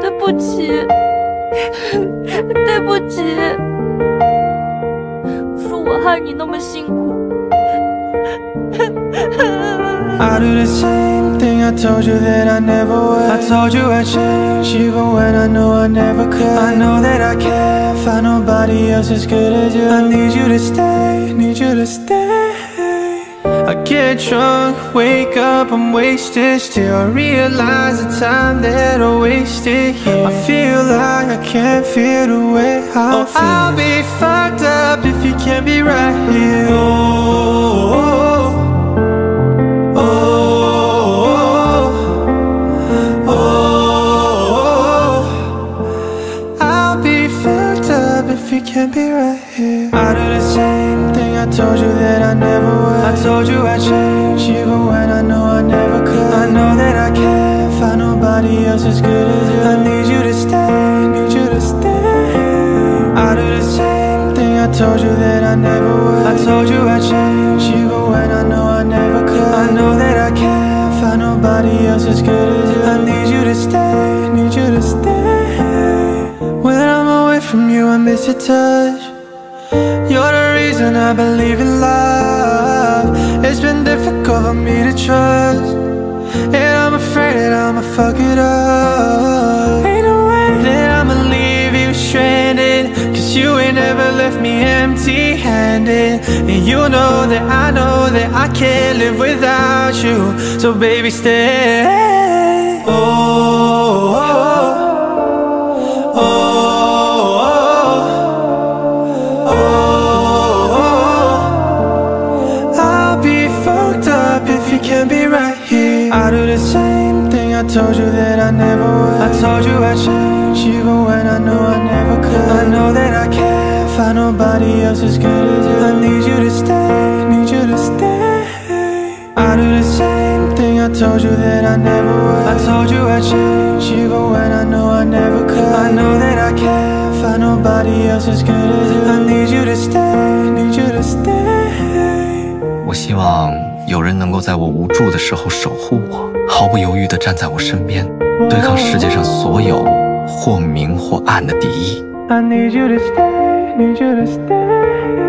对不起，对不起，是我害你那么辛苦。I do the same thing I told you that I never would I told you I'd change even when I knew I never could I know that I can't find nobody else as good as you I need you to stay, need you to stay get drunk, wake up, I'm wasted. Still I realize the time that I wasted here. I feel like I can't feel the way I oh, feel. I'll be fucked up if you can't be right here. Oh, oh, oh, oh. I'll be fucked up if you can't be right here. I do the same thing I told you that I never would I told you I'd change even when I know I never could. I know that I can't find nobody else as good as you. I need you to stay, need you to stay. I do the same thing I told you that I never would. I told you I'd change even when I know I never could. I know that I can't find nobody else as good as you. I need you to stay, need you to stay. When I'm away from you I miss your touch. You're the reason I believe in love trust. And I'm afraid that I'ma fuck it up. Ain't no way. That I'ma leave you stranded. Cause you ain't ever left me empty handed And you know that I know that I can't live without you. So baby stay. Oh, oh, oh, I do the same thing I told you that I never would I told you I'd change even when I knew I never could I know that I can't find nobody else as good as you I need you to stay, need you to stay I do the same thing I told you that I never would I told you I'd change even when I knew I never could I know that I can't find nobody else as good as you I need you to stay, need you to stay 我希望 有人能够在我无助的时候守护我，毫不犹豫地站在我身边，对抗世界上所有或明或暗的敌意。I need you to stay, need you to stay